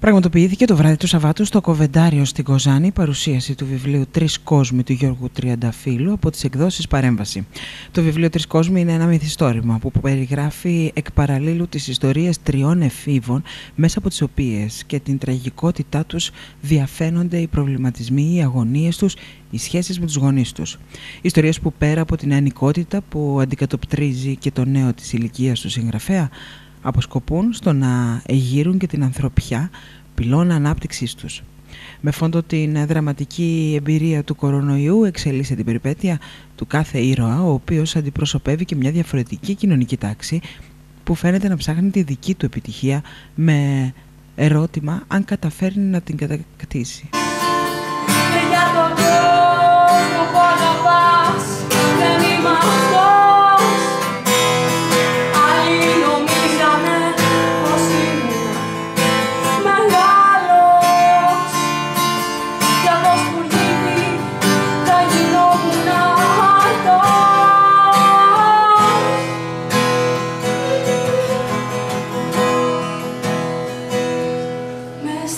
Πραγματοποιήθηκε το βράδυ του Σαββάτου στο Κοβεντάριο στην Κοζάνη η παρουσίαση του βιβλίου Τρεις Κόσμοι του Γιώργου Τριανταφύλου από τις εκδόσεις Παρέμβαση. Το βιβλίο Τρεις Κόσμοι είναι ένα μυθιστόρημα που περιγράφει εκ παραλίλου τις ιστορίες τριών εφήβων μέσα από τις οποίες και την τραγικότητά τους διαφαίνονται οι προβληματισμοί, οι αγωνίες τους, οι σχέσεις με τους γονείς τους. Ιστορίες που πέρα από την ανικότητα που αντικατοπτρίζει και το νέο της ηλικίας του συγγραφέα αποσκοπούν στο να εγείρουν και την ανθρωπιά πυλώνα ανάπτυξής τους. Με φόντο την δραματική εμπειρία του κορονοϊού εξελίσσεται την περιπέτεια του κάθε ήρωα, ο οποίος αντιπροσωπεύει και μια διαφορετική κοινωνική τάξη που φαίνεται να ψάχνει τη δική του επιτυχία με ερώτημα αν καταφέρνει να την κατακτήσει.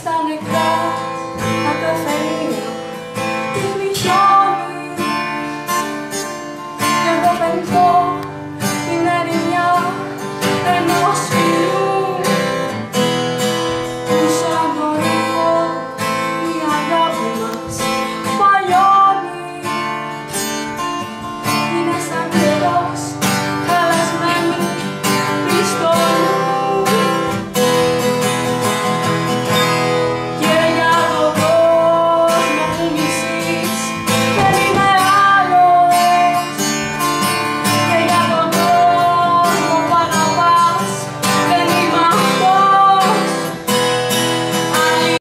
está negado a cafeína.